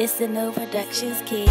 It's the No Productions Kid.